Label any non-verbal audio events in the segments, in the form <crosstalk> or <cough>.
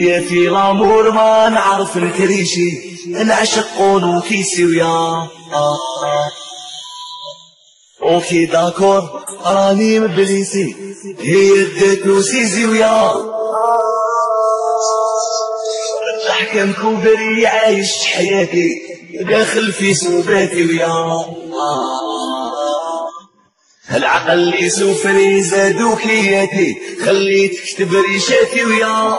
يا في الأمور ما نعرف نكريشي نعشق قولو كيسي ويا أوكي داكور راني مبليسي هي ادت وسيزي ويا احكم كوبري عايش حياتي داخل في سوباتي ويا. العقل اللي سوفري زادو كياتي خليتك تبريشاتي ويا.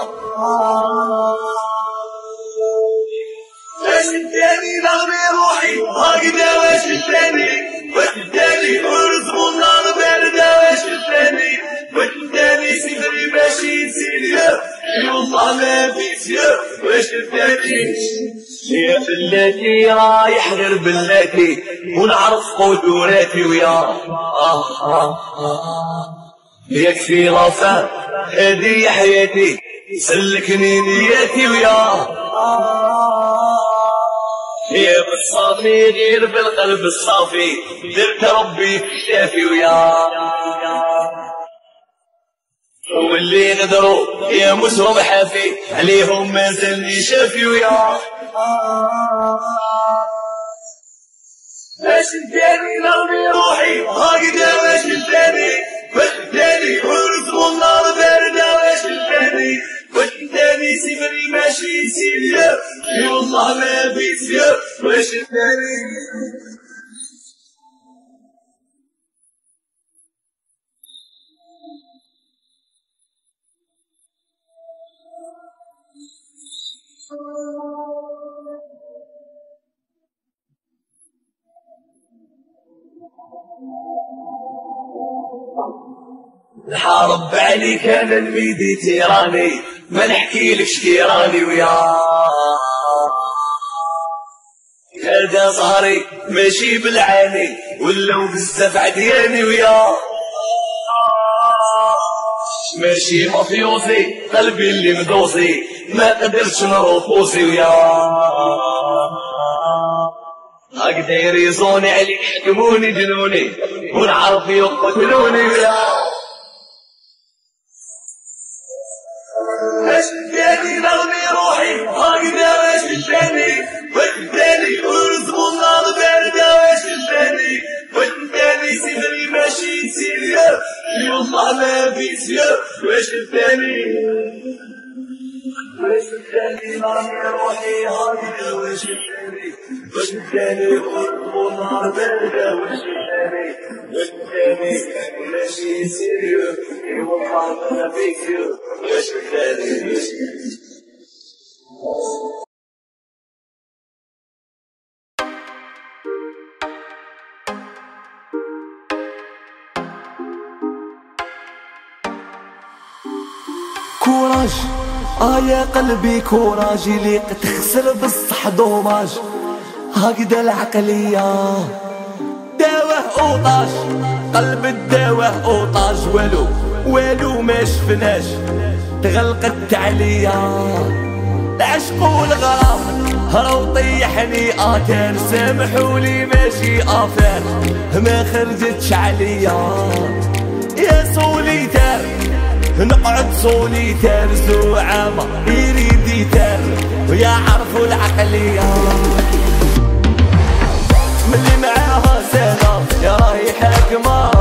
الثاني نغمي روحي هكذا واش الثاني واش الثاني ورزق النار باردة واش الثاني واش الثاني سفري ماشي نسير والله ما بيت واش الثاني يا بلاتي رايح غير بلاتي ونعرف قدراتي ويا آه آه آه يكفي رفاه هذه حياتي سلكني نياتي ويا يا بالصافي غير بالقلب الصافي. درت ربي في شافي ويا واللي غدروا يا مسهم حافي عليهم ما زلني شافي ويا اش الثاني نرمي روحي هكذا واش الثاني واش الثاني ورزق النار باردة واش الثاني الثاني سفري ماشي سيريا اي والله ما بيسيا واش الثاني الحرب عليك أنا الميديتيراني. ما نحكي لك شكيراني ويا. هذا صهري ماشي بالعاني ولاو بزاف عدياني ويا. ماشي مافيوسي قلبي اللي مدوسي ما قدرتش نروفوسي ويا. هكذا يريزوني عليك يحكموني جنوني ونعرف يقتلوني ويا. الثاني نرمي روحي الثاني ورزق النار باردة واش الثاني واش الثاني ماشي نسيريا اي والله ما بيسيا واش يا قلبي كوراج اللي تخسر بصح دوماج. هكذا العقلية. داوه أوطاج. قلب الداوه أوطاج. والو والو ما شفناش تغلقت عليا العشق والغرام راو طيحني آتان. سامحولي ماشي آفان. ما خرجتش عليا. يا سوليتار نقعد سوليتار زعامة يريد يتار ويعرفوا العقلية ملي معاها سنة يا راهي حاكمة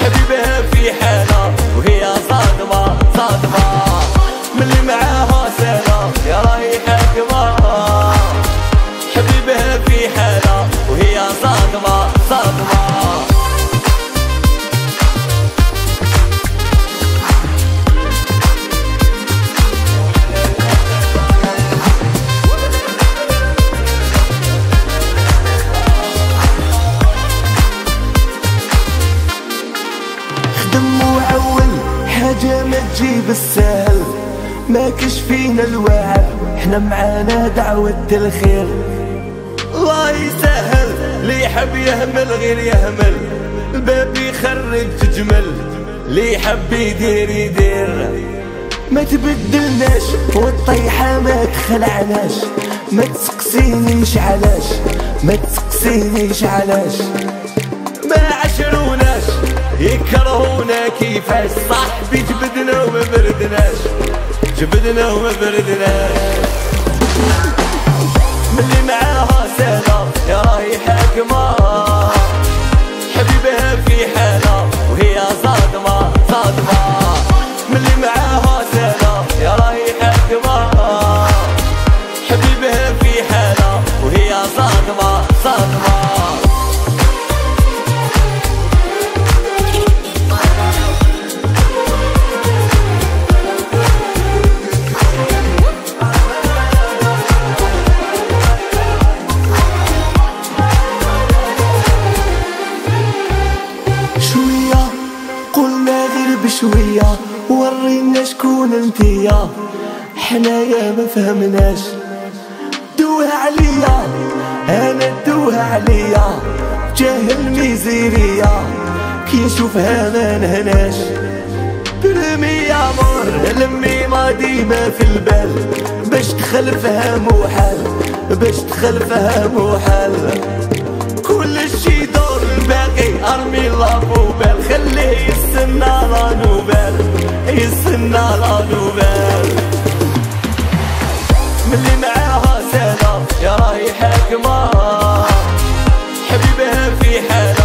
حبيبها في حالة وهي صادمة صادمة. ملي معاها ما تجيب السهل ما كشفينا الوعد إحنا معانا دعوة الخير. الله يسهل. اللي يحب يهمل غير يهمل. الباب يخرج تجمل. اللي يحب يدير يدير. ما تبدلناش والطيحة ما تخلعناش. ما تسقسينيش علاش. ما تسقسينيش علاش. يكرهونا كيفاش صاحبي جبدنا وما بردناش جبدنا وما بردناش ملي معاها سهلة يا راهي حاكمة غير بشوية ورينا شكون أنتيا. حنايا ما فهمناش دوها عليا. أنا دوها عليا. جاهل ميزيريا. كي نشوفها ما نهناش برمي يا مور لمي ما ديما في البال. باش تخلفها محال باش تخلفها محال أرمي لابوبال خليه يستنى لا نوبال يستنى لا نوبال. ملي معاها سهلة يا راهي حاكمة حبيبها في حالة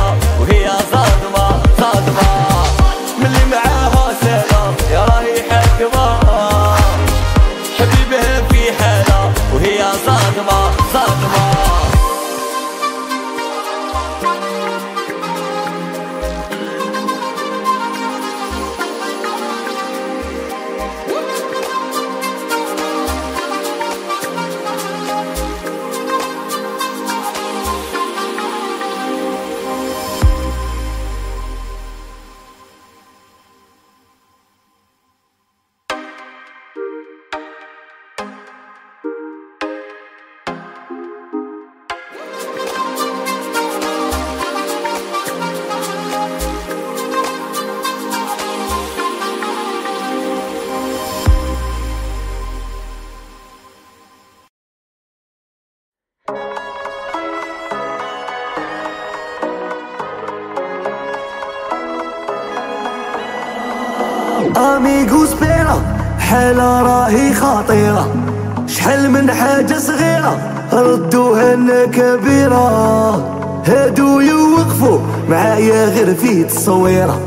غير في تصويرة.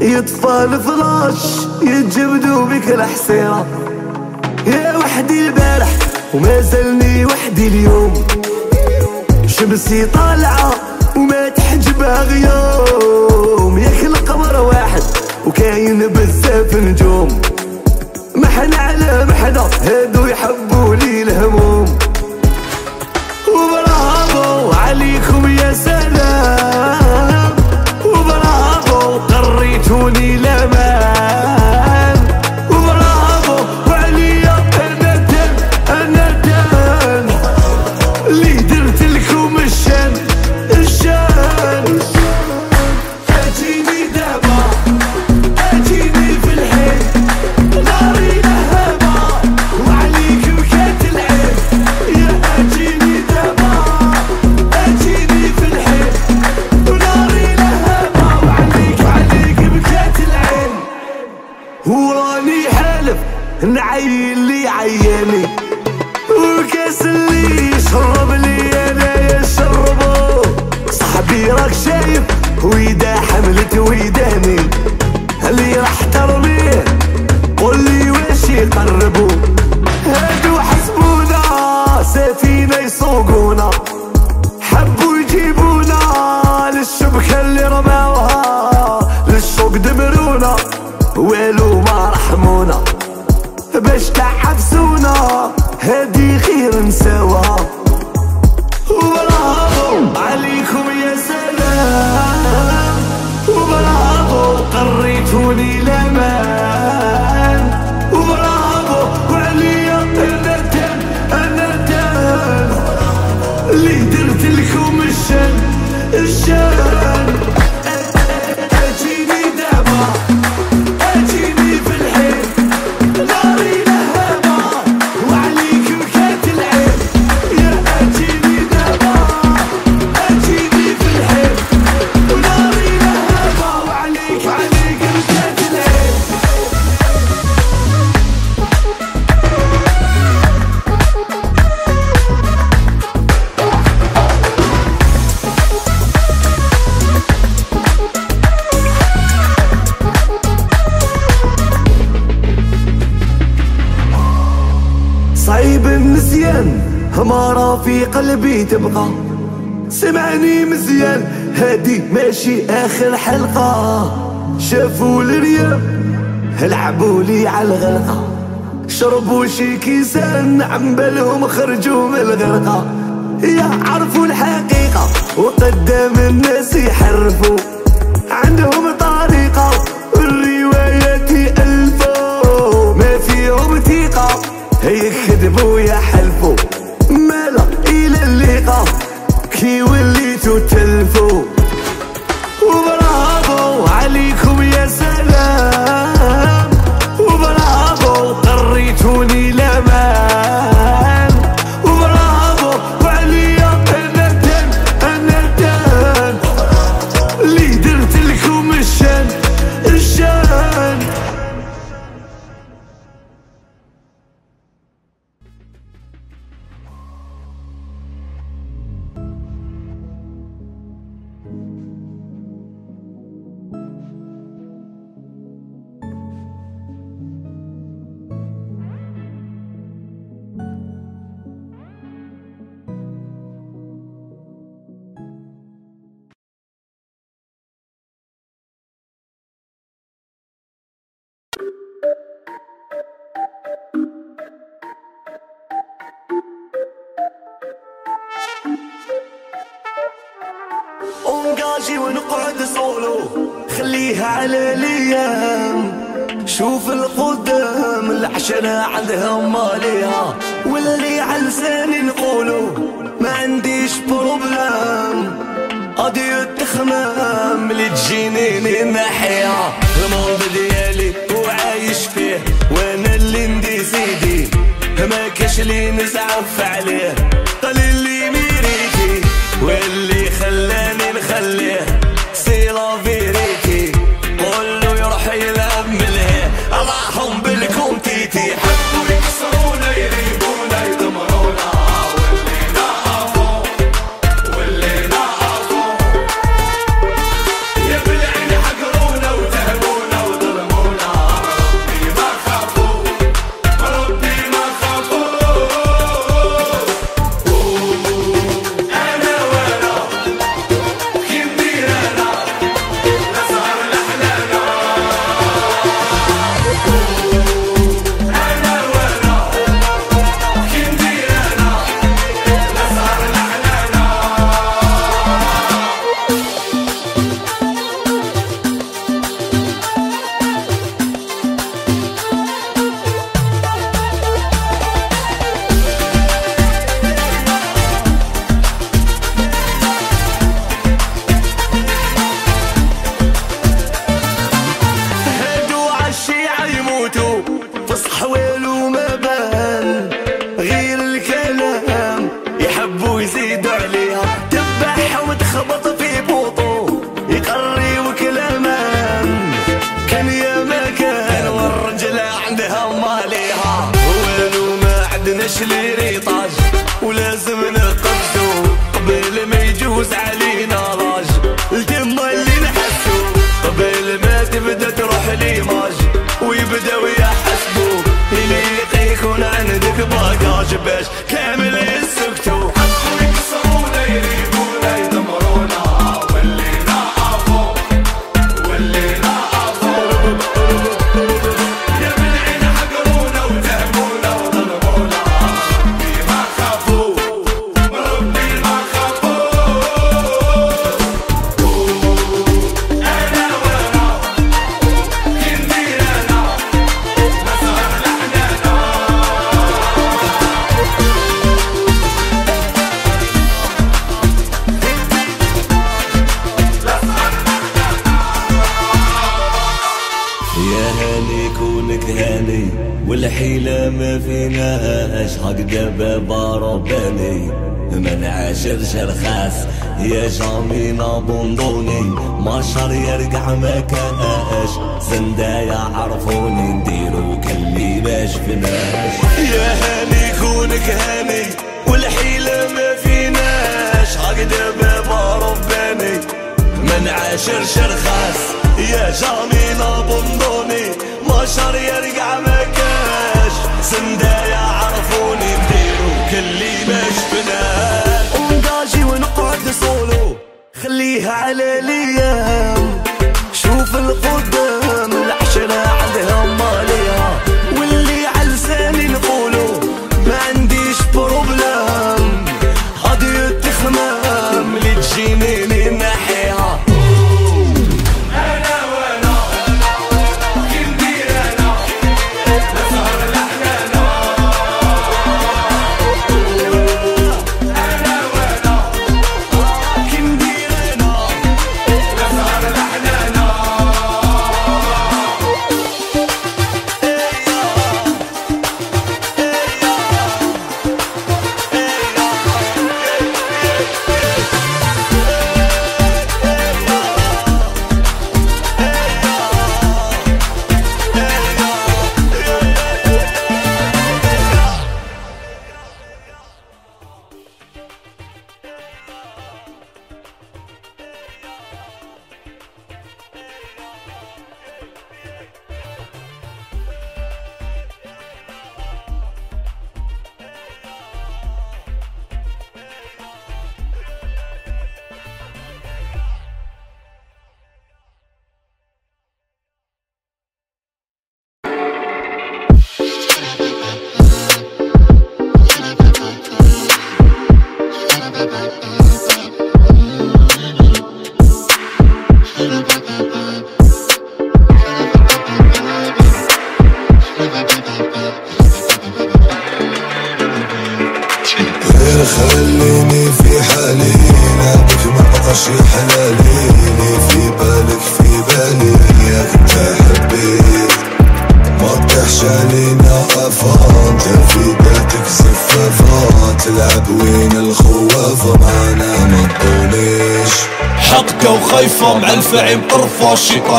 يطفى الفلاش يتجبدوا بك الحصيرة. يا وحدي البارح وما زلني وحدي اليوم. شمسي طالعة وما تحجبها غيوم ياك القمر واحد وكاين بزاف نجوم. محن على محنة هادو يحبوا لي الهموم. قريتوني الامان I'm better. عاش لي ريطاج ولازم نقدو قبل ما يجوز علينا راج الكما اللي نحسو قبل ما تبدأ تروح ليماج ويبداو يحسبو اللي يطيقون عندك باكاج باش كامل يا جميلة بندوني شر يرجع ما كأش. زندايا عرفوني نديرو كلي باش فيناش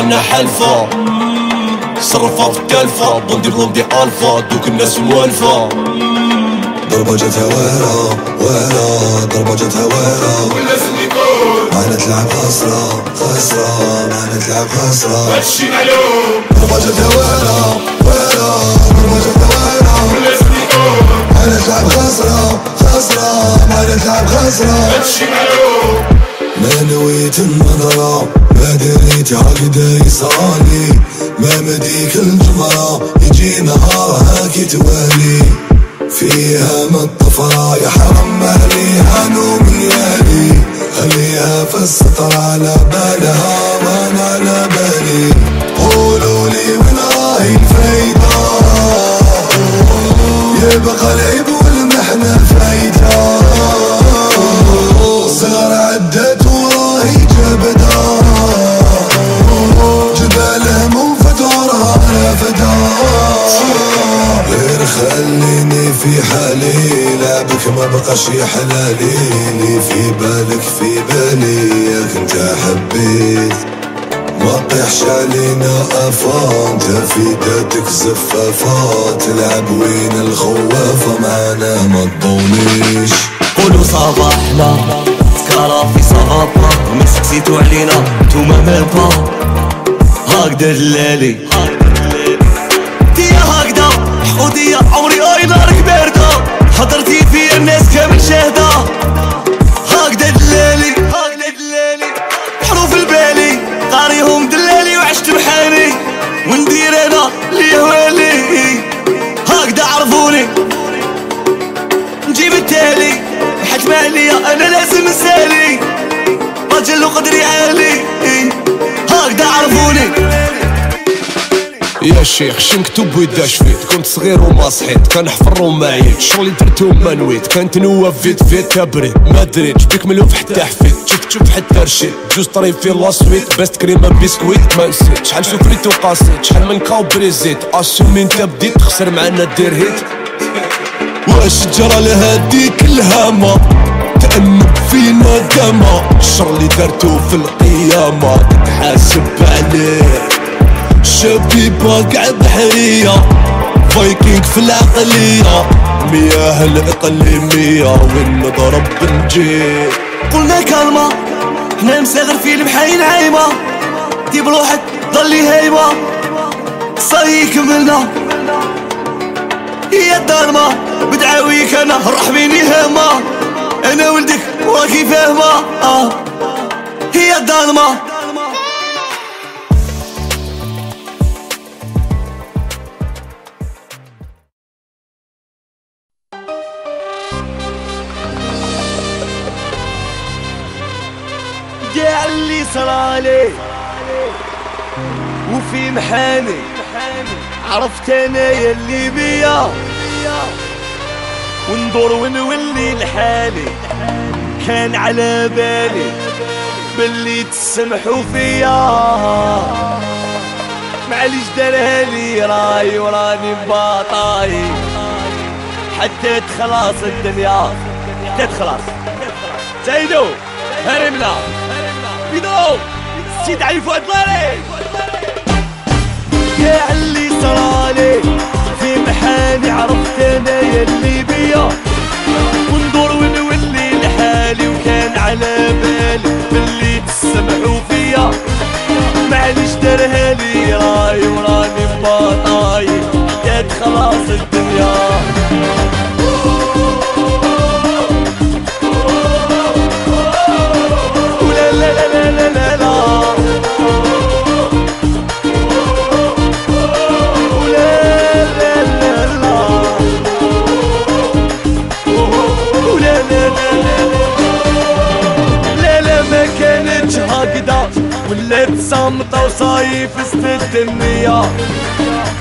الشيطانة حلفة. صرفة في التلفة بوندي بلوندي الفا دوك الناس موالفة ضربة جاتها ويرة ويرة ضربة جاتها ويرة معنا تلعب خسرة. خسرة. معنا تلعب خسرة. ضربة جاتها ويرة ويرة ضربة جاتها ويرة معنا تلعب خسرة. خسرة. معنا تلعب خسرة. ما نويت النظرة ما دريت عقدة يصالي ما مديك الجمرة يجي نهار هاكي توالي. فيها من الطفرة يا حرم ماليها نوم ليالي خليها في السطر على بالها وأنا على بالي. قولوا لي وين راهي الفايدة؟ يبقى العيب في حالي لعبك ما بقاش حلالي لي في بالك في بالي ياك انت حبيت. ما تطيحش علينا افا انت في ذاتك زفافة تلعب وين الخوافة؟ معانا ما تضونيش. قولوا صباحنا سكارة في صغابة ما سكسيتو علينا نتوما مالبا هكدا الليلي ديا هكدا حقودية باردة حضرتي فيا الناس كامل شاهدة يا شيخ شنكتب ويداش فيت كنت صغير وما صحيت كنحفر وما عييت شغلي درتو ما نويت كانت نوف فيت فيت تبريد ما دريتش بيك ملوف حتى حفيت. شفت شوف حتى رشيت. جوز طريف في لاسويت بست كريمه بسكويت ما نسيت. شحال سكريت وقاسيت شحال من كاو بريزيت. اسومي انت بديت تخسر معنا دير هيت. واش جرى لهاديك الهامة تأنب فينا دما الشر اللي درتو في القيامة تتحاسب عليه. شبيبة قاعد بحرية فايكينج في العقلية. مياه الإقليمية. نضرب بنجيب قلنا كلمة. حنا مساغر في البحاين عايمة دي بروحك ضلي هايمة صاي كملنا هي الدارمة بدعاويك أنا رحميني هامة. أنا ولدك واكي فاهمة. آه. هي الدنيا صرالي وفي محاني. عرفت أنا يلي بيا. وندور ونولي لحالي. كان على بالي باللي تسمحوا فيا. معليش دارها لي راي وراني باطاي حتى تخلص الدنيا. حتى تخلص. زيدو هرمنا. بيدو سيد علي فؤاد لاري يا اللي صرالي في محاني عرفت أنا يلي بيا. وندور ونولي لحالي وكان على بالي باللي تسمعوا فيا. معليش دارها لي راي وراني جات خلاص الدنيا. ولات صامتة وصايف وسط الدنيا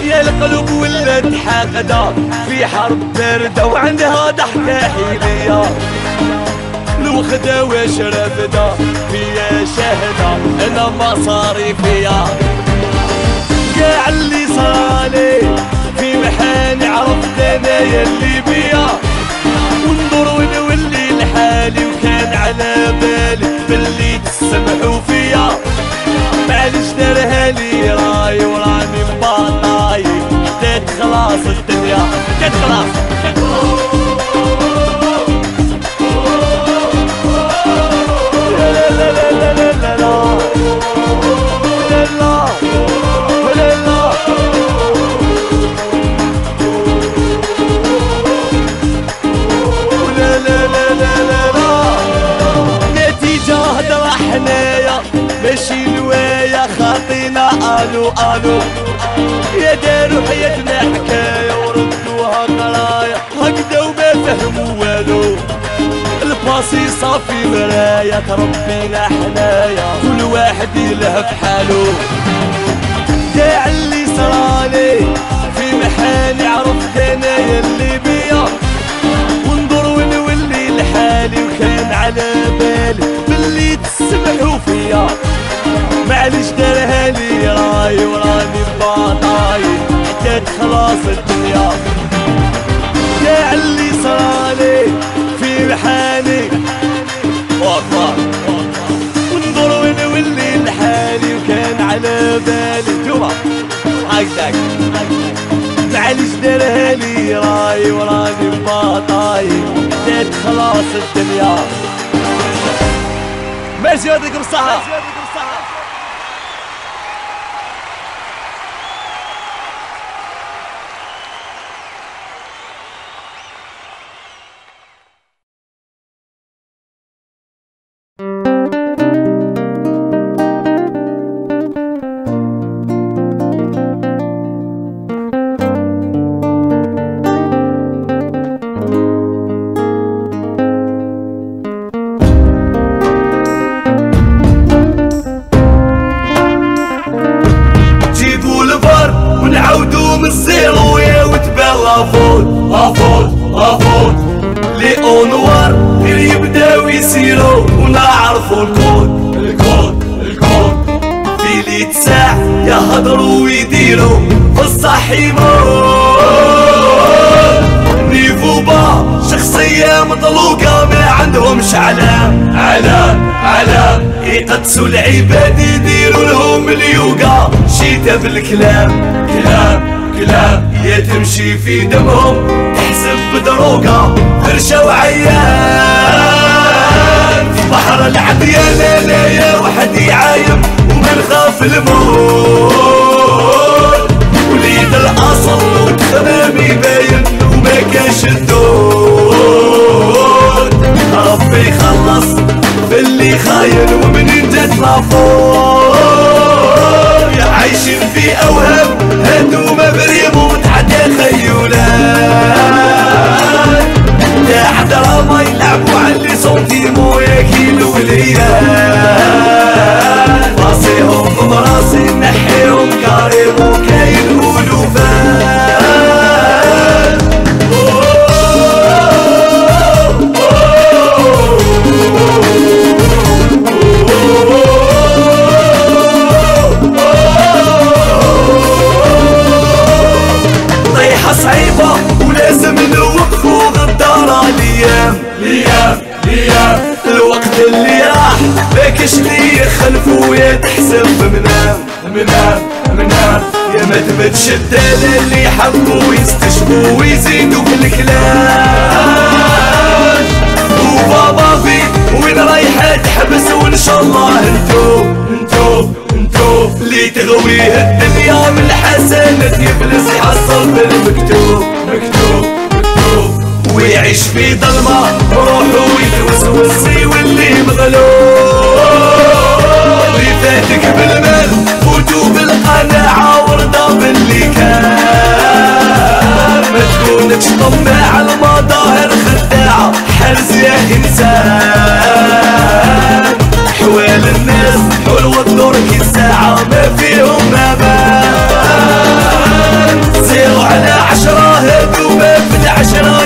يا القلب ولات حاقدة في حرب باردة وعندها ضحكة حيلية الوخدة واش رافدة فيا شاهدة أنا ما صاري فيا كاع اللي صرالي في محاني عرفت أنا يلي بيا. وندور ونولي لحالي وكان على بالي باللي تسمحوا فيا. معليش دارها لي راي وراني مباطاي حتى خلاص الدنيا حتى آلو آلو. يا داروا حياتنا حكاية وردوها قراية هكذا وما فهموا والو الباسي صافي مرايا تربينا حنايا. كل واحد يلهى في حاله. كاع اللي صرالي في محاني عرفت أنا يلي بيا. وندور ونولي لحالي وكان على بالي. باللي تسمعوا فيا. معليش دارها لي راي وراني باطاي حتى تخلص الدنيا كاع اللي صرالي في محاني واكبر وندور ونولي لحالي وكان على بالي. توبا هكذاك معليش دارها لي راي وراني باطاي حتى تخلص الدنيا. ماشي يعطيكم الصحة. عندهمش علام. علام علام. يقدسوا العباد يديروا لهم اليوغا شيتا بالكلام كلام كلام. يا تمشي في دمهم تحسب بدروقة فرشة وعيان في بحر العديان لا يا وحدي عايم. ومن خاف الموت. وليد الاصل وتخمامي باين. وما كانش الدود بيخلص في اللي خاين ومنين جت لافور عايشين في أوهام هندو مبريم وتعدى خيولات تحت ما يلعبوا على اللي صمتيمو يا كيلو والعيال راسيهم براسي نحيهم كاريم وكيل ويا تحسب منام منام منام يا ما تبتش الدال اللي يحبوا ويستشبوا ويزيدوا في الكلام. وبابا في وين رايحة تحبس وإن شاء الله انتو انتو انتو. اللي تغويه الدنيا من الحسنات يفلس يحصل بالمكتوب مكتوب مكتوب. ويعيش في ظلمة روحه ويتوسوسي واللي مغلوب. فاتك بالمال فوتوا بالقناعة ورضا باللي كان. ما تكونكش طماع المظاهر خداعة حرز يا إنسان. حوال الناس الدور كي ساعة ما فيهم أمان. zéro على عشرة هادو ما في العشرة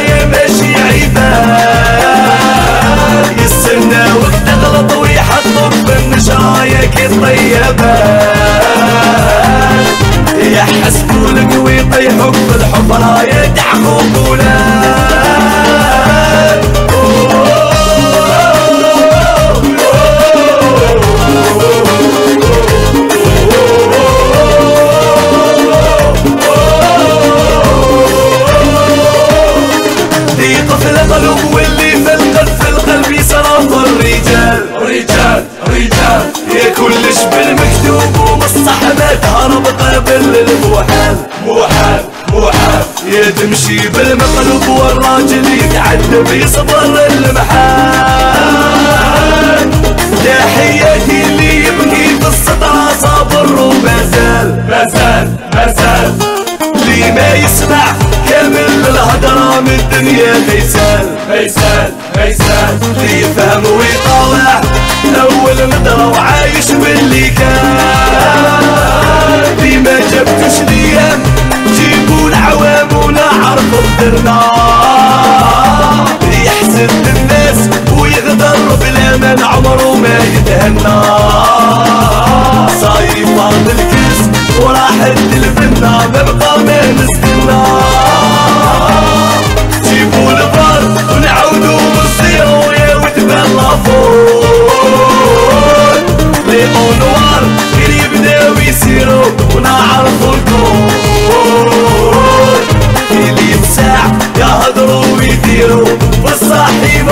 يستنى وقت تغلط ويحطوك بالنشرة يا كي طيبان يحسبولك ويطيحوك في الحفرة رجال رجال يا كلش بالمكتوب ومصاحبات هرب قبل المحال. محال محال يا تمشي بالمقلوب والراجل يتعذب يصبر المحال. يا حياتي اللي يبكي في السطرة صابر وما زال ما زال ما زال. اللي ما يسمع كامل الهضرة من الدنيا. ميسال ميسال ميسال اللي يفهم ويطاوع أول مدرة وعايش باللي كان. اللي ما جبتوش ليام جيبوا العوام ونعرفوا قدرنا يحسد الناس ويغدر بالأمان عمره ما يتهنى. صاير فاض الكيس وراحت الفنة ما بقى ما نستنى جيبوا البار ونعودوا بالزيرو يا وتبلى فوق لي اونوار غير يبداو يسيروا ونعرفوا الكون اللي بساع يهضروا ويديروا والصاحي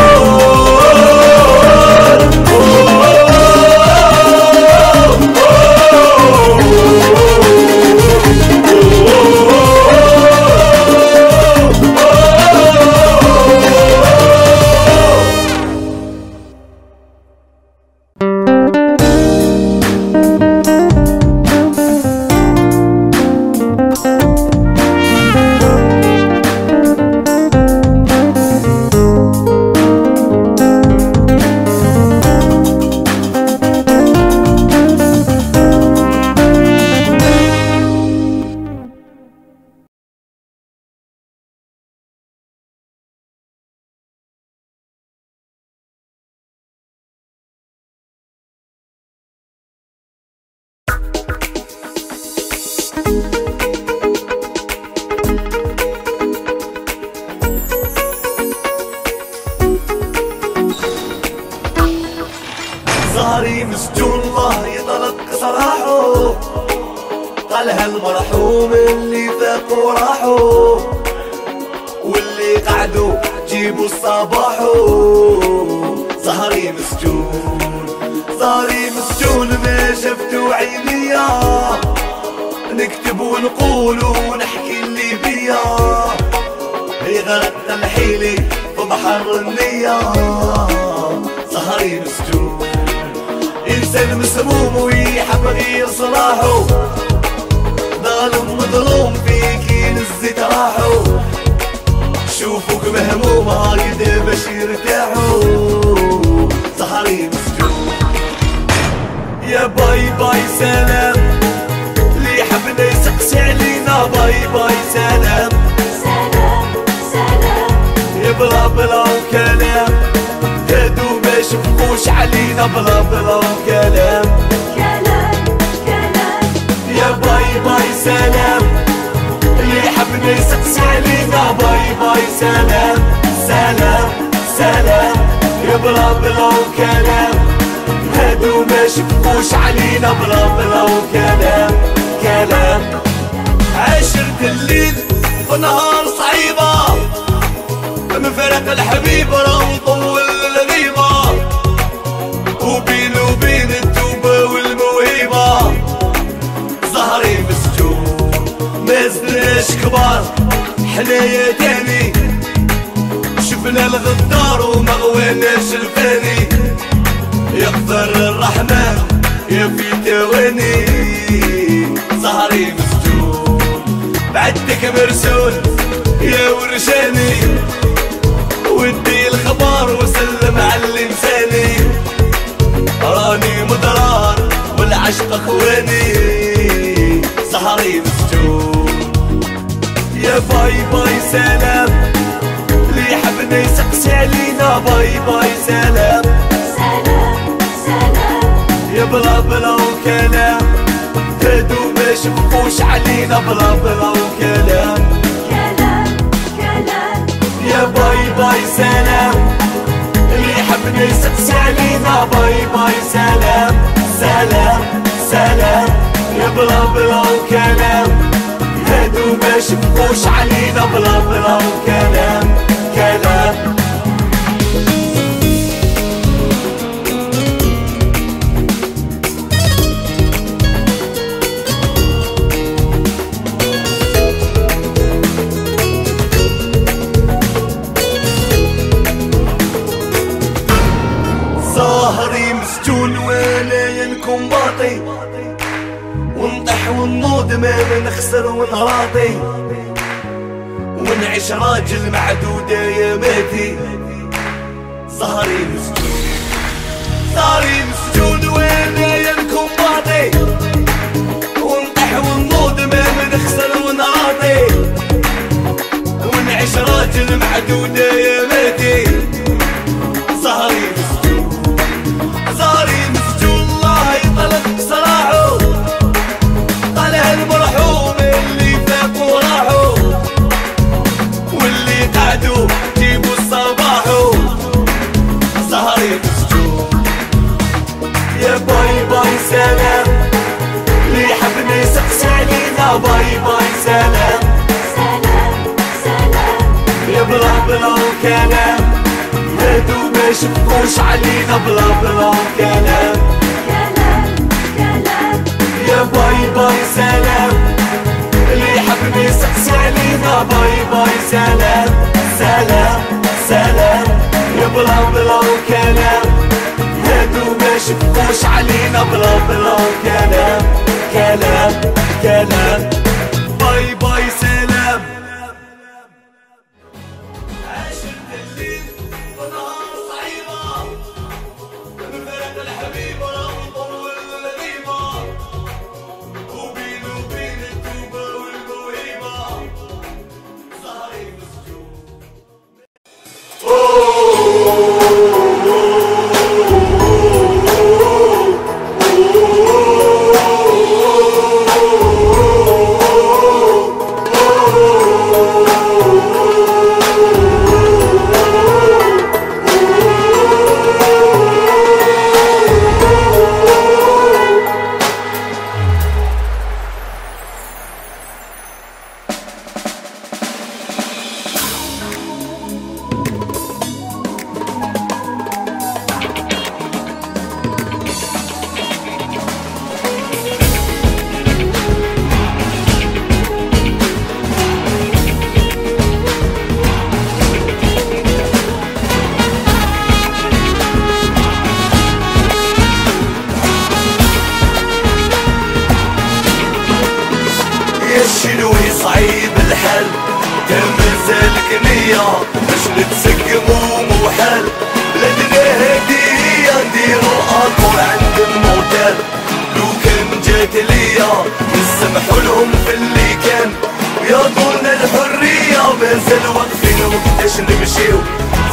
تنحيلي في بحر النية ظهري مسجون إنسان مسموم ويحب غير صلاحه. ظالم مظلوم فيك ينزي راحه. شوفوك مهموم هايد باش يرتاحوا ظهري مسجون يا bye bye سلام. اللي حبنا يسقسي علينا bye bye سلام. بلا بلا وكلام هادو ما شفقوش علينا بلا بلا وكلام كلام كلام يا باي باي سلام اللي حبنا يسقسي علينا باي باي سلام سلام سلام يا بلا بلا وكلام هادو ما شفقوش علينا بلا بلا وكلام كلام عاشرة الليل في نهار صعيبة مفارق الحبيب راه مطول الغيبة. وبين وبين التوبة والموهبة. زهري مسجون ما زدناش كبار. حنايا تاني شفنا الغدار وما غواناش الفاني. يغفر الرحمن يا في تواني. زهري مسجون بعدك مرسول يا ورشاني الخبر وسلم على الإنساني. راني مدرار والعشق أخواني. سهري مسجون يا باي باي سلام. اللي يحبنا يسقسي علينا باي باي سلام. سلام سلام يا بلا بلا وكلام. هادو ما شفقوش علينا. بلا بلا وكلام. كلام كلام يا باي باي سلام. اللي يحبنا يسقسي علينا باي باي سلام. سلام سلام. يا بلا بلا وكلام هادو ما شفقوش علينا بلا بلا وكلام كلام ما نخسر ونراضي ونعيش راجل معدودة يا ماتي ظهري مسجون. ظهري مسجون وأنا ينكم باطي ونطيح ونوض ما نخسر ونراضي. ونعيش راجل معدودة يا شفقوش علينا بلا بلا وكلام كلام كلام يا باي باي سلام اللي حبني يسقسي علينا باي باي سلام سلام سلام يا بلا بلا وكلام هادو ما شفقوش علينا بلا بلا وكلام كلام كلام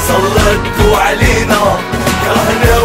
صلتوا علينا. كرهنا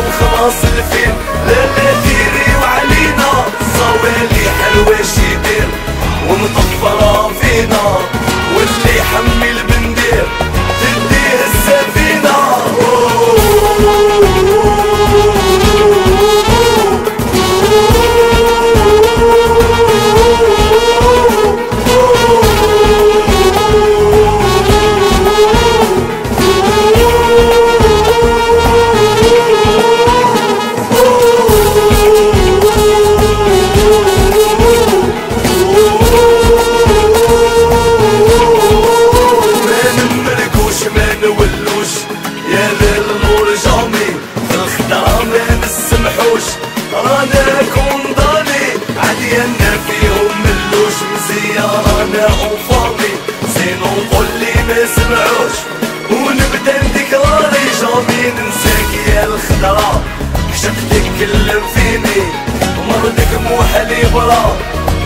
مرضك مو حلي برا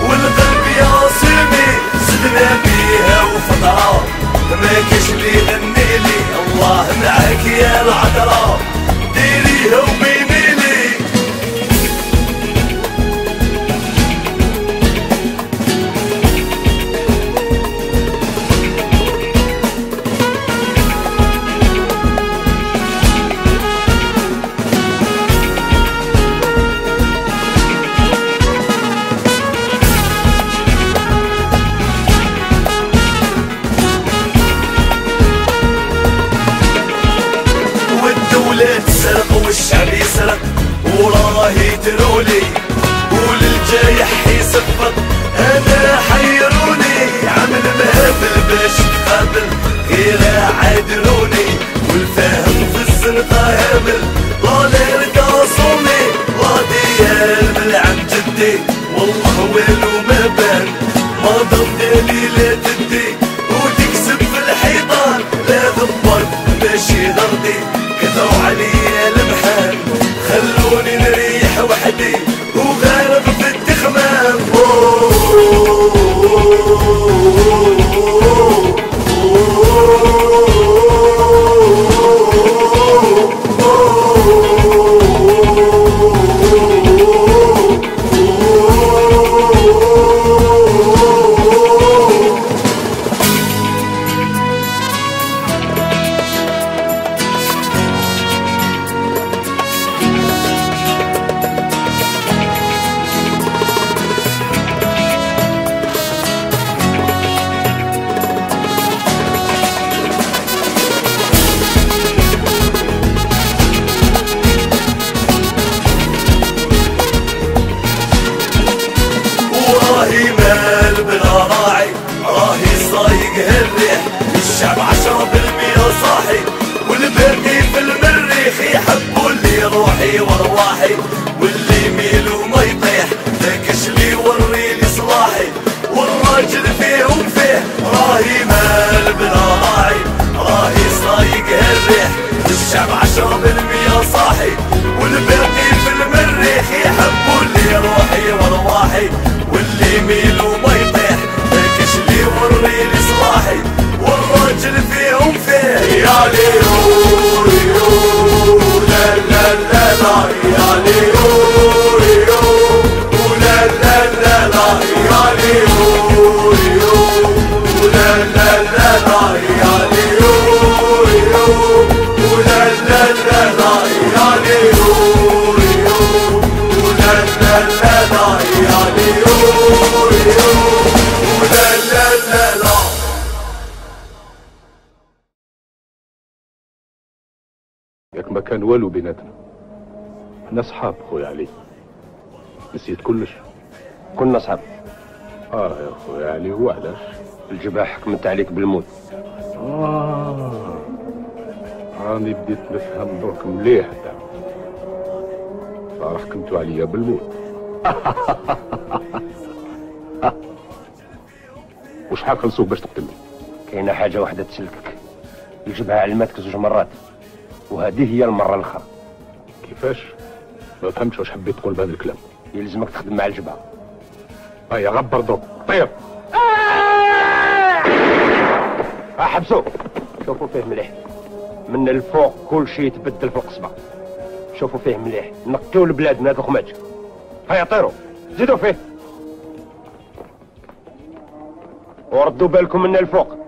والقلب يا سيمي زدنا بيها وفطرة ما كاش لي غنيلي الله معاك يا العذرا. ديريها وبيني غير عادلوني والفهم في الزنقة هامل لا نرقى صومي لا ديال بالعم جدي والله والو ما بان؟ ما ضم دليل صحاب آه يا خويا علي وعلاش الجباه حكمت عليك بالموت. آه راني بديت نفهم درك مليح راه حكمتوا عليا بالموت. <laughs> وشحال خلصوك باش تقتلني؟ كاينة حاجة واحدة تسلكك. الجبهة علمتك زوج مرات وهذه هي المرة الأخرى. كيفاش؟ ما فهمتش واش حبيت تقول بهذا الكلام. يلزمك تخدم مع الجبهة. هيا غبر درك طيب. آه حبسوا شوفوا فيه مليح. من الفوق كل شيء يتبدل في القصبة. شوفوا فيه مليح. نقيو البلاد من هذا الخماج هيا طيروا. زيدوا فيه. وردوا بالكم من الفوق.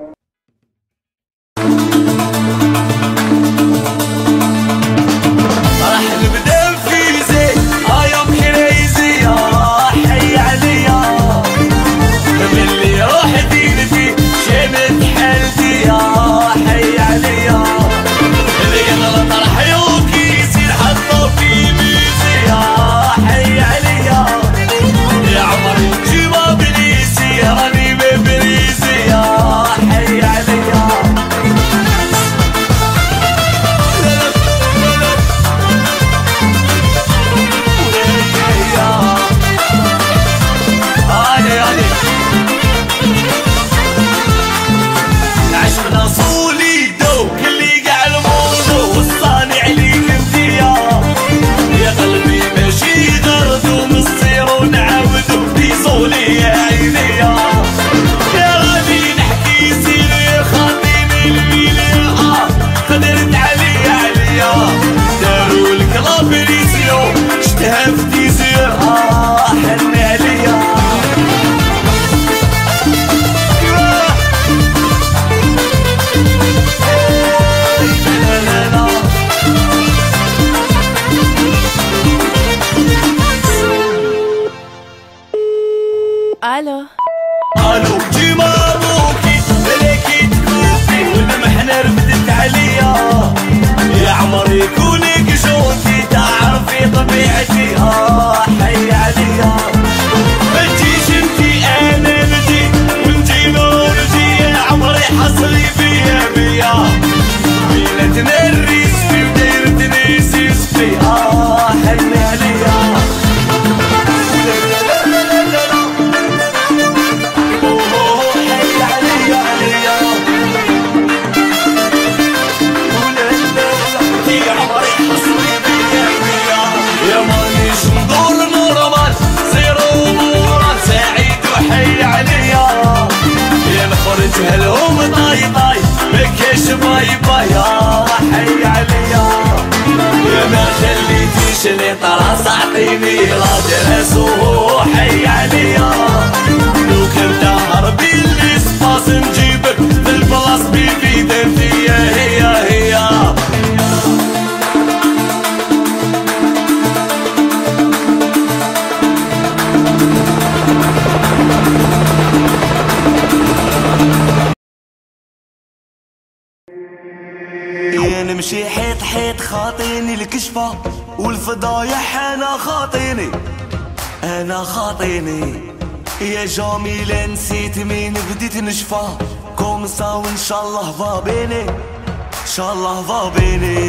شاء الله ضابيني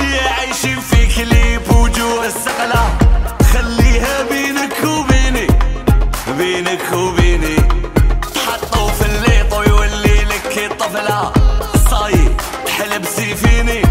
يا عايشين في كليب وجوه السقلة خليها بينك وبيني بينك وبيني. حطوا في الليط ويولي لك الطفلة صاي حلب سيفيني.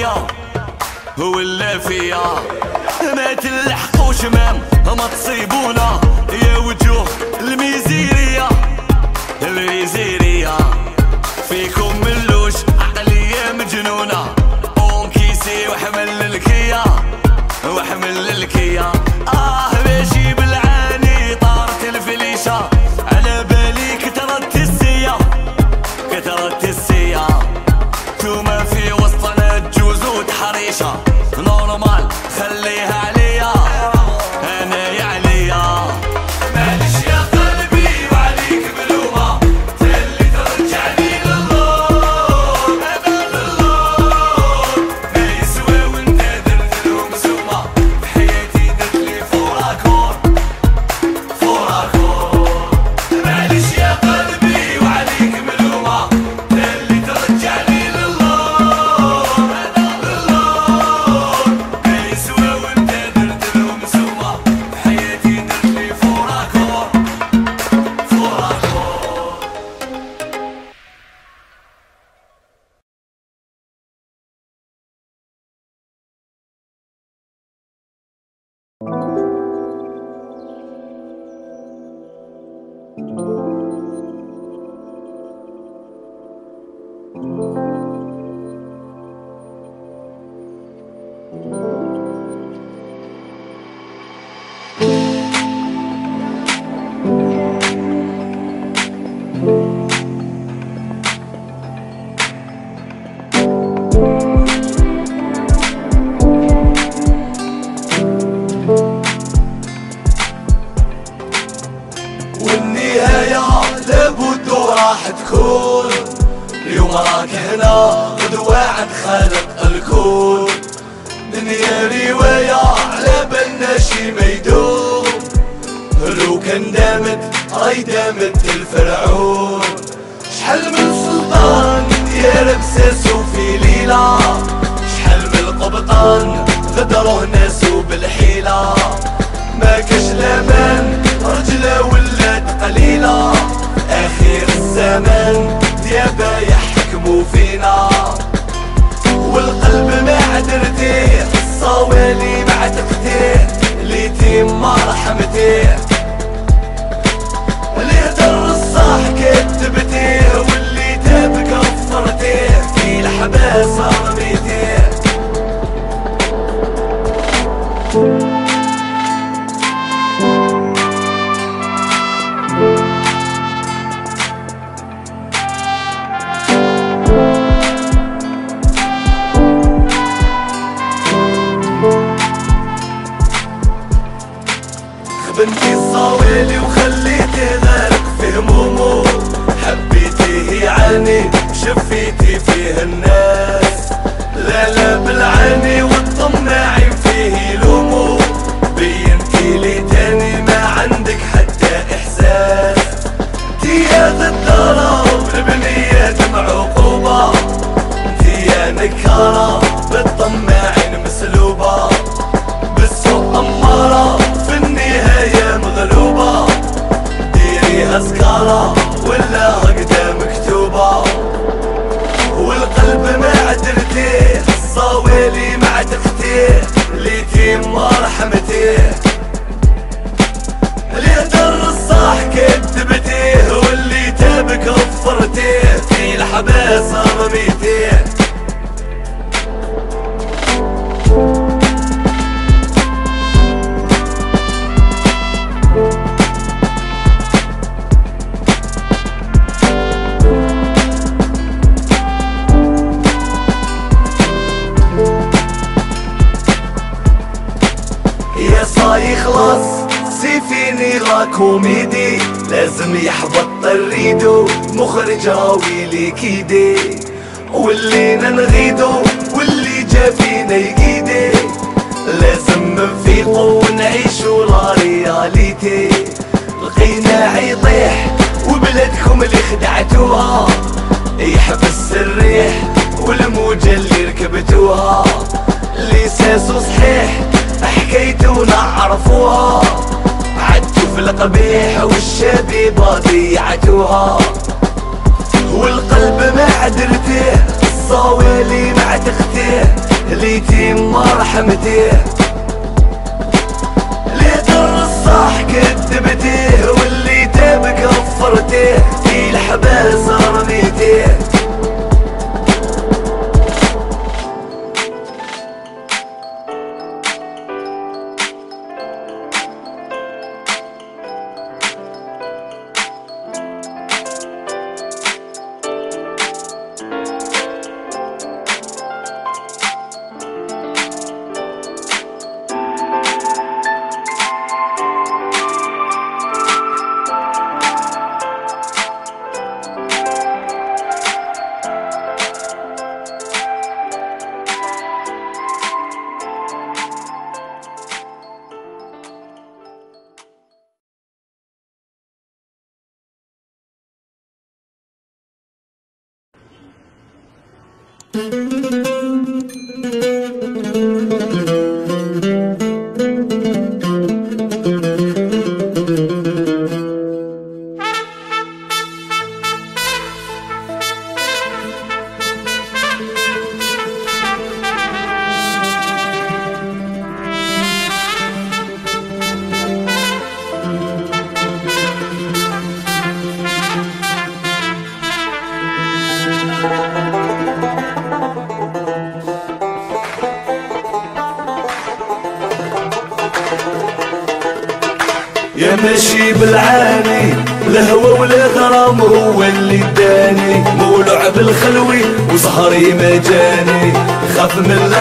فيا هو ولا فيا. ما تلحقوش مام ما تصيبونا. يا وجوه الميزيرية الميزيرية فيكم ملوش عقلية مجنونة. أونكيسي وحمل الكيا وحمل الكيا.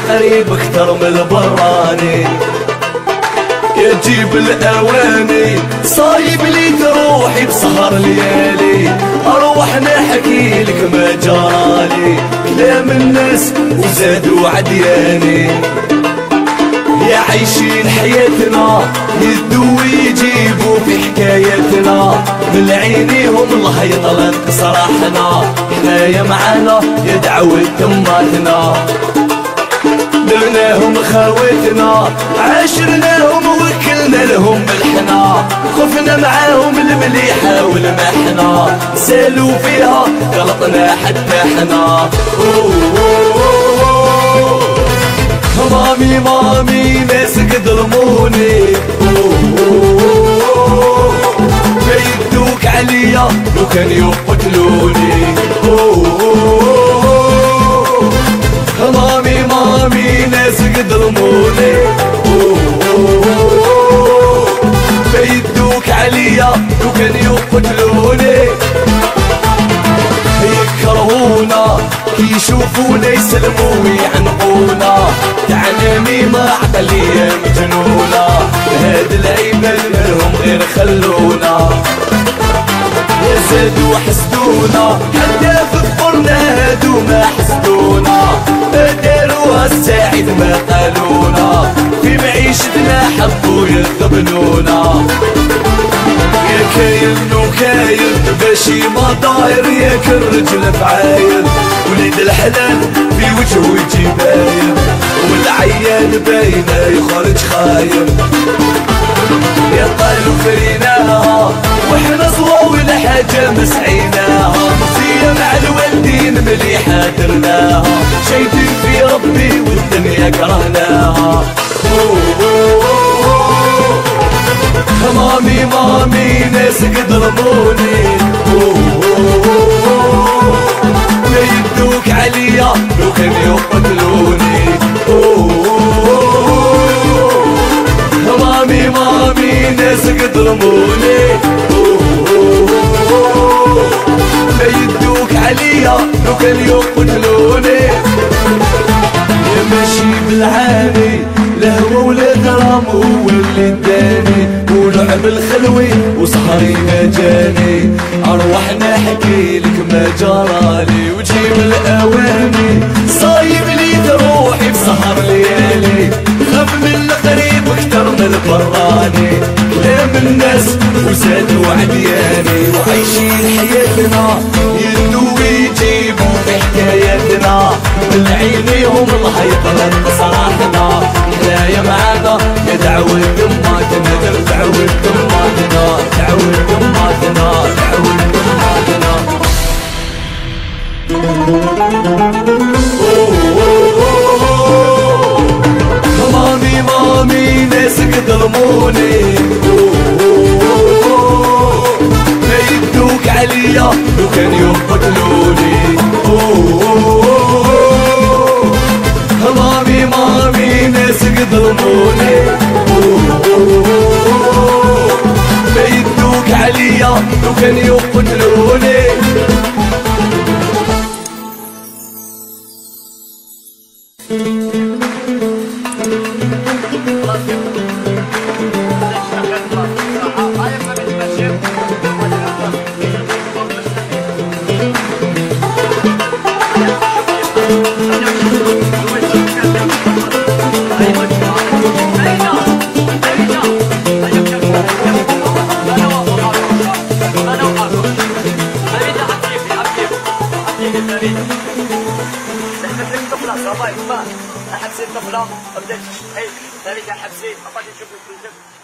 القريب أكتر من البراني. يا جيب الأواني صايب لي تروحي بسهر ليالي. أروح نحكي لك ما جرالي كلام الناس وزادوا عدياني يا عايشين حياتنا يدوا ويجيبوا في حكاياتنا. من عينيهم الله يطلق صراحنا. حنايا معانا يا دعوة تماتنا درناهم خواتنا عاشرناهم وكلنا لهم الحنا خفنا معاهم المليحة والمحنة. سالوا فيها غلطنا حتى حنا. أوه أوه أوه مامي مامي ناسك ظلموني. بيدوك عليا لو كان يقتلوني مامي مامي ناسك ظلموني بيدوك عليا لو كان يقتلوني يكرهونا كي يشوفونا يسلموا ويعنقونا. تعلمي ما عقلية مجنونة. هاد العيبة منهم غير خلونا. زادوا حسدونا. حتى في فطرنا هادو ما حسدونا. الساعد ما قالونا في معيشتنا حبوا يغبنونا يا كاين وكاين باشي ما داير ياك الرجل فعايل وليد الحلال في وجهه يجي باين والعيان باينة يخرج خايب يا طالو فريناها وإحنا صواوي حاجة مسعيناها. مع الوالدين مليحة درناها. شايفين في ربي والدنيا كرهناها مامي مامي ظلموني ما يدوك عليا لو يقتلوني. مامي مامي ناسك ظلموني ما يدوك عليا لو كان يقتلوني يا ماشي بالعاني الهوى والغرام هو اللي اداني ولعب الخلوي وسهري ما جاني. أروح نحكي لك ما جرالي وجيب الأواني. صايب لي تروحي بسهر ليالي. خاف من القريب أكتر من البراني كلام الناس وزادوا عدياني وعايشين حياتنا يدوا ويجيبوا في حكاياتنا. من عينيهم الله يطلق صراحنا حنايا معانا يا دماتنا دعوة دماتنا دعوة دماتنا دعوة دماتنا مامي مامي ناسك ظلموني ما يدوك عليا لو كان يقتلوني مامي مامي ناسك ظلموني ما يدوك عليا لو كان يقتلوني ولا بدات تشد حيل ذلك حبسين. عطاتي نشوف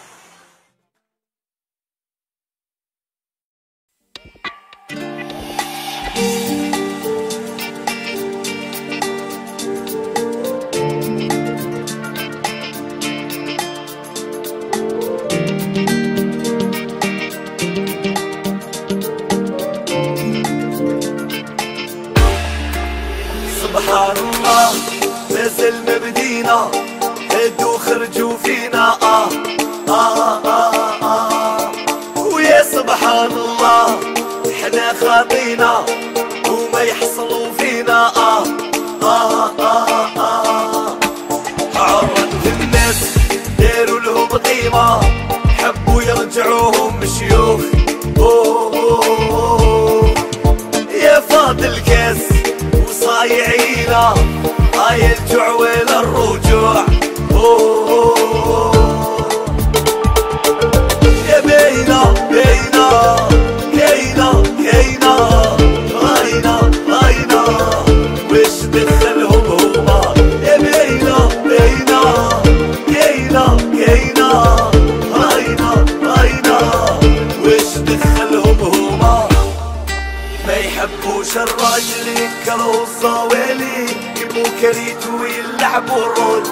ما يلجع ولا الرجوع يا بينا بينا كينا كينا. غاينا غاينا. وش دخلهم هما؟ يا بينا بينا. كينا كينا. غاينا غاينا. وش دخلهم هما؟ ما يحبوش الراجل ينكر وصاوي كريتو يلعبو رول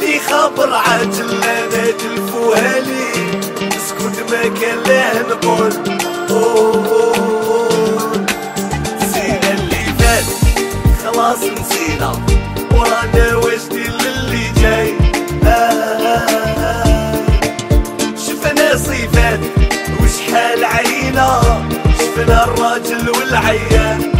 في خبر عاجل ما تلفوها لي اسكت ما كان لها نقول نسينا اللي فات خلاص نسينا. ورانا واجدين للي جاي. آه. شفنا صيفات وشحال عينا. شفنا الراجل والعيان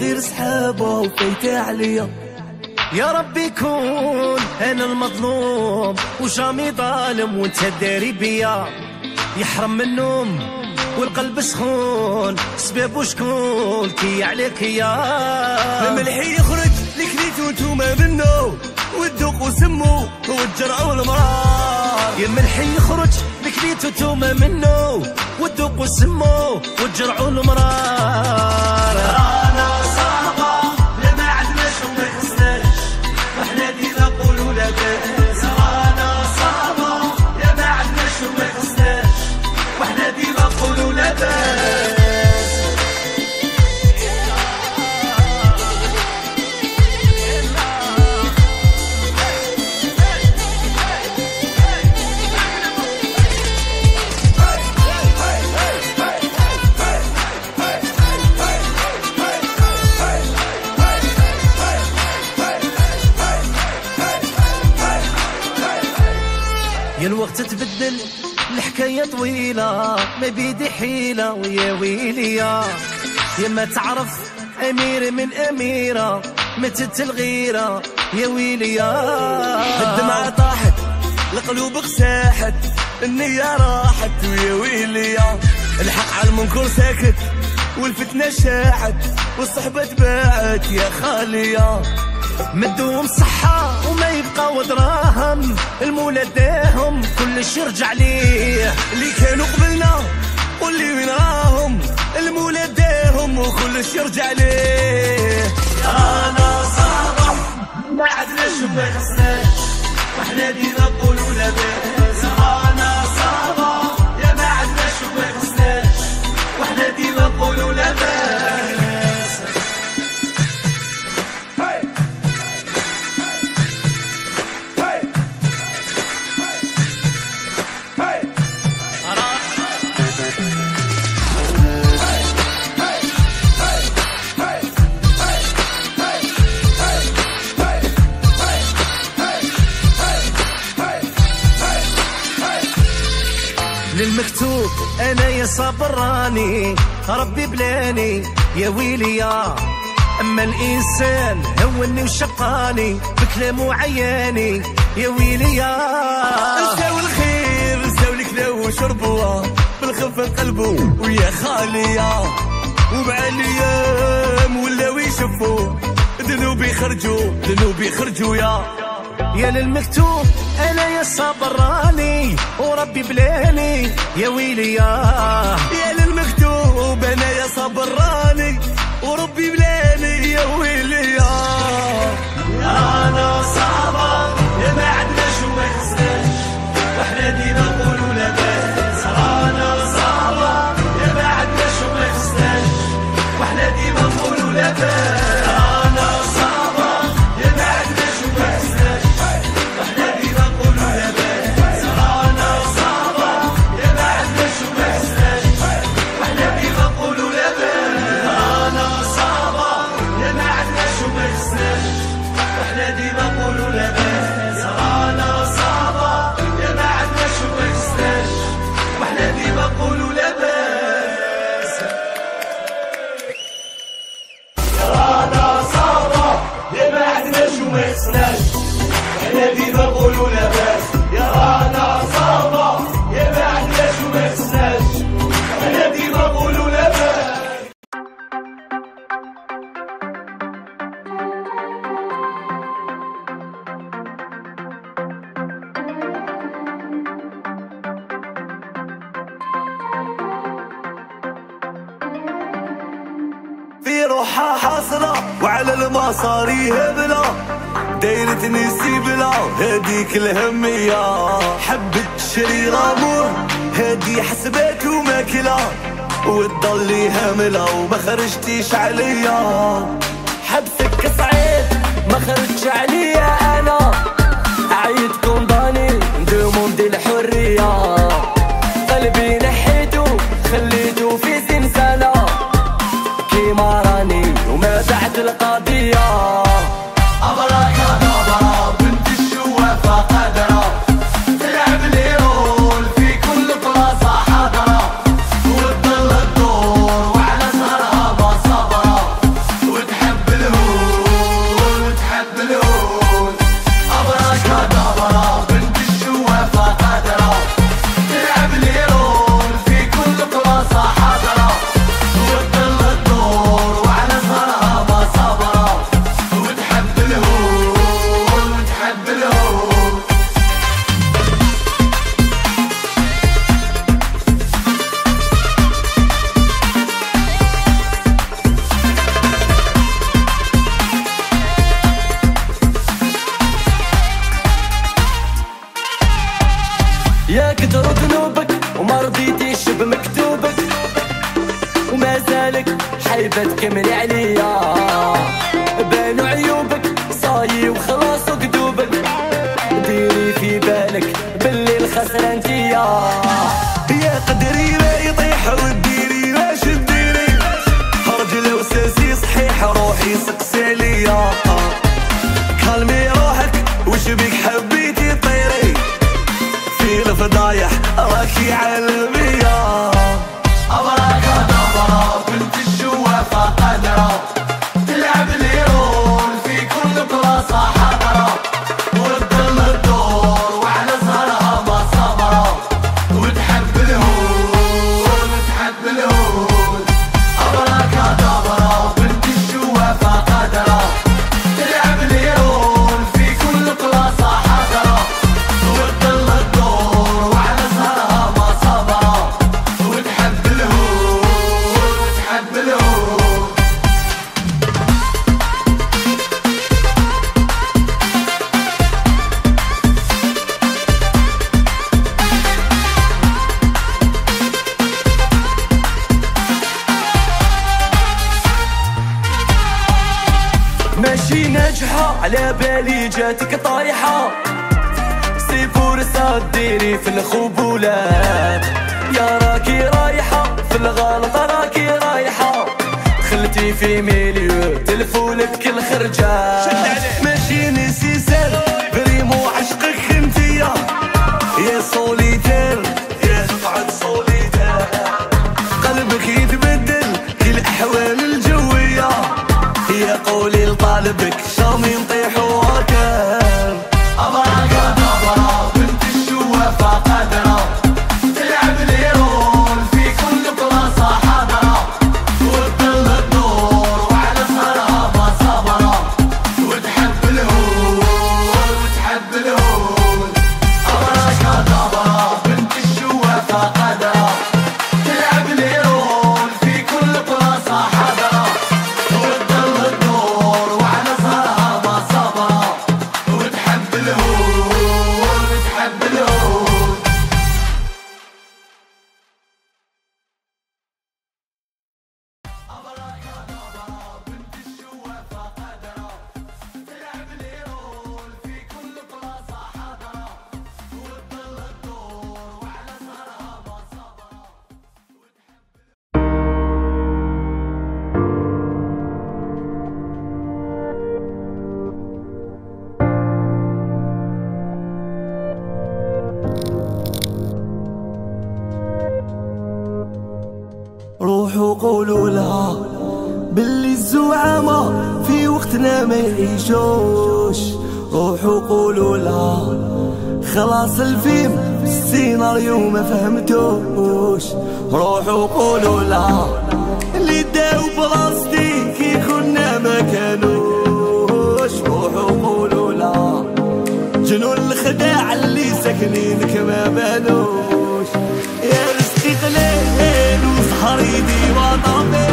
غير سحابة وفايتة عليا. يا ربي كون أنا المظلوم وجامي ظالم وأنت داري بيا. يحرم من النوم والقلب سخون سباب شكون كي عليك يا. الملحي يخرج لكليت وانتوما منه والذوق وسمو والجرع والمرار. يا ملحي يخرج بكليت توما منه والذوق وسمو والجرع والمرار. طويلة ما بيدي حيلة ويا ويلي يا يا ما تعرف أمير من أميرة متت الغيرة يا ويلي يا الدمعة طاحت القلوب غساحت النية راحت ويا ويلي يا الحق على المنكر ساكت والفتنة شاعت والصحبة تباعت يا خالي يا مدوم صحة وما يبقى ودراهم المولى داهم كلش يرجع ليه اللي كانوا قبلنا واللي وين راهم المولى داهم وكلش يرجع ليه أنا صعبة ما عدناش وما خصناش وإحنا ديما نقولوا لا أنا يا صابر راني ربي بلاني يا ويلي يا. أما الإنسان هوني وشقاني بكلامه عياني يا ويلي يا. نساو الخير نساو الكلا وشربوا بالخف قلبه ويا خالية. ومع الأيام ولاو يشوفوا ذنوبي خرجوا ذنوبي خرجوا يا. يا للمكتوب أنا يا صابر راني وربي بلاني يا ويلي يا يا للمكتوب أنا يا صبر راني وربي بلاني يا ويلي يا. أنا مصاري هبلة دايرة نسي بلا هاديك الهمية حبت تشري مور هادي حسبات وماكلة وتضلي هاملة وما خرجتيش عليا حبسك صعيب ما خرجتش عليا أنا. عيد كونداني دوموندي الحريه Let's give me نقولوا لها باللي الزعماء في وقتنا ما يعيشوش. روحوا قولوا لها خلاص الفيلم السيناريو ما فهمتوش. روحوا قولوا لها اللي داو بلاصتي كي كنا ما كانوش. روحوا قولوا لها جنون الخداع اللي ساكنينك ما بانوش. صافي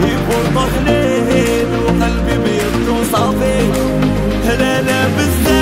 يفوت حنين وقلبي بيدو صافي. هلا أنا بزاف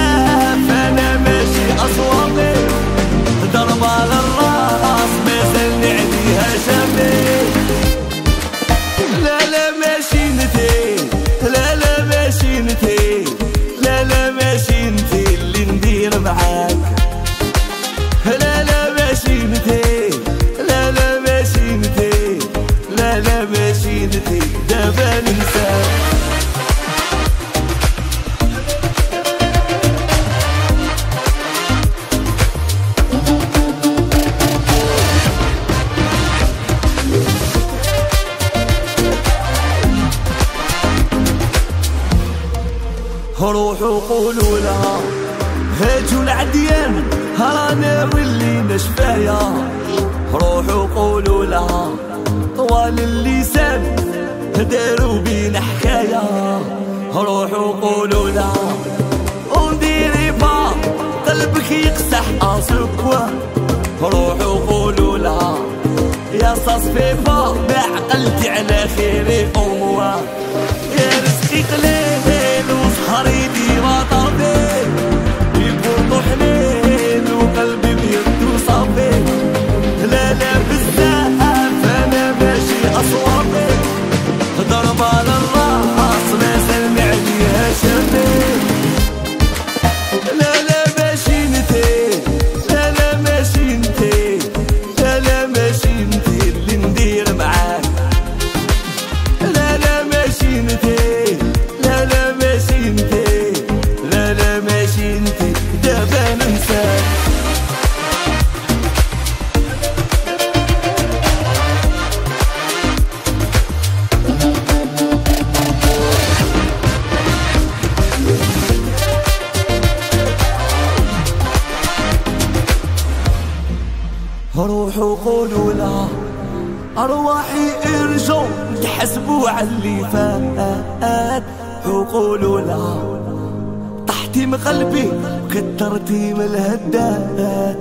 قلبي كترتي طيب من الهدات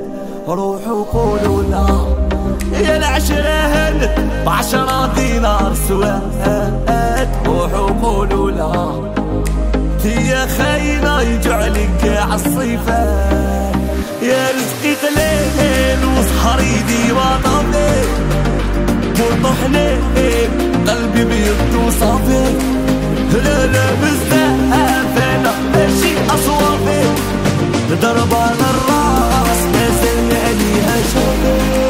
روح وقولوا لا يا العشرين بعشرة دينار سواد. روح وقولوا لا يا خينا يجعلك عالصيفة يا رزقي قليل وصحري يدي وطبيب وطحنين قلبي بيض وصافي للمزنا قافلة ماشي أصوابي ضرب على الراس نازل عليها شوبي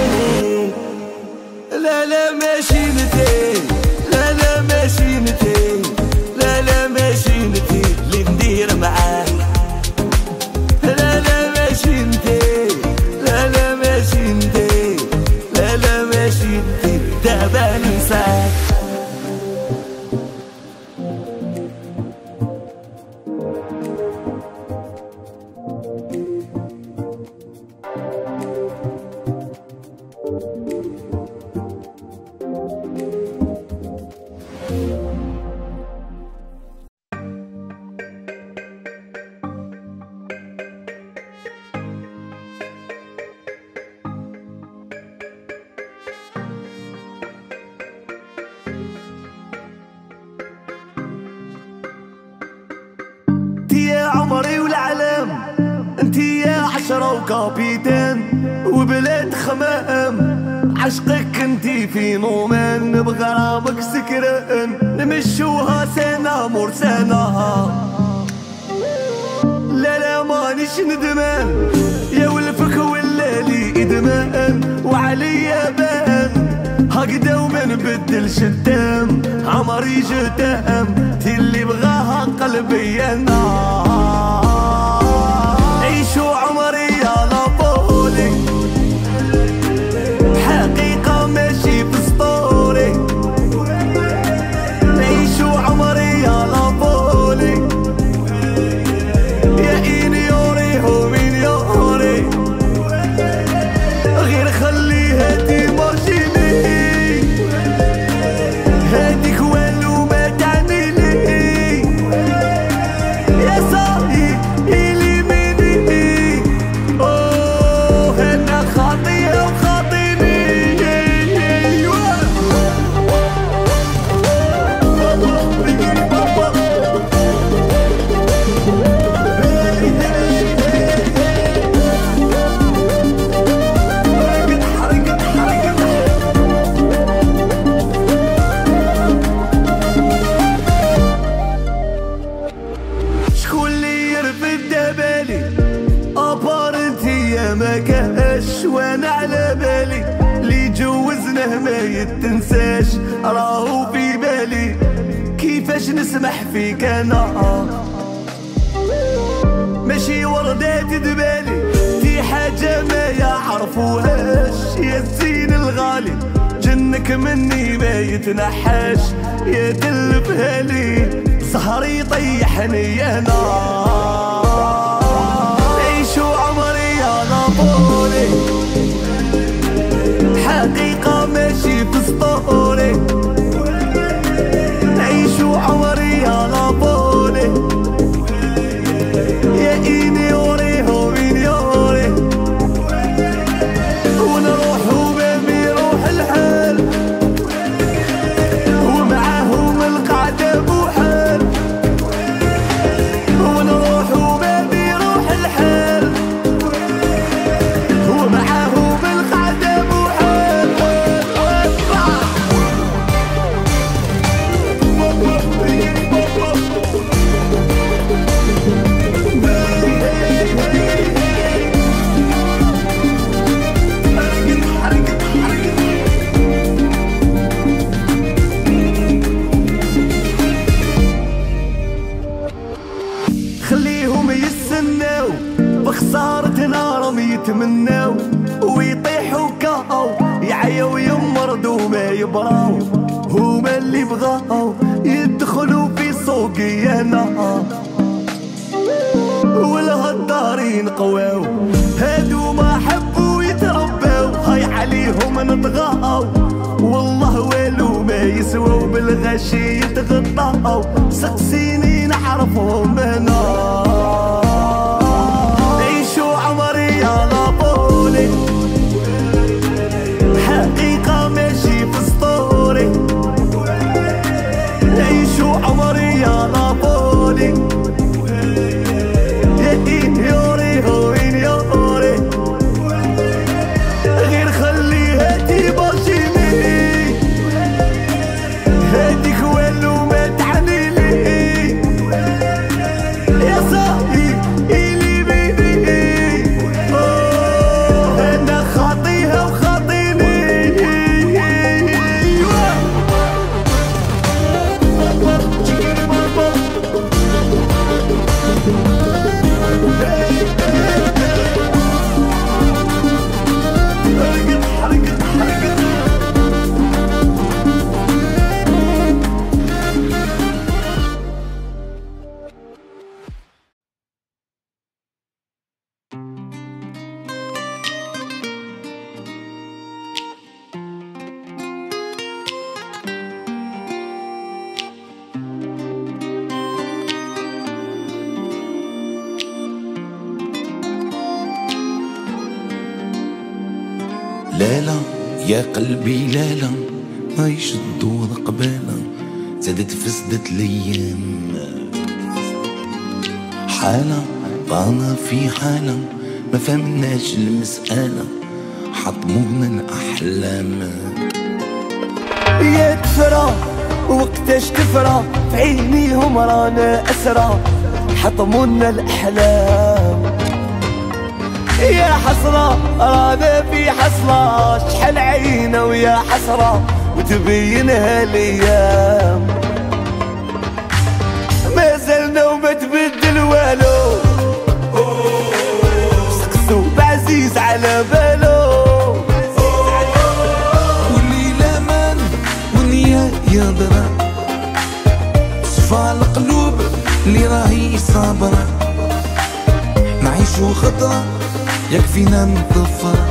من الأحلام. يا حسرة رانا في حسرة شحال عينة ويا حسرة وتبينها الأيام ما زلنا وما تبدل والو. سقسو بعزيز على بالو. قولي لمن ونيا يضرب صفى القلوب اللي راهي صابرة. نعيشو خطرة يكفينا نطفر